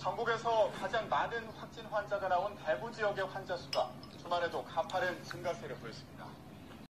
전국에서 가장 많은 확진 환자가 나온 대구 지역의 환자 수가 주말에도 가파른 증가세를 보였습니다.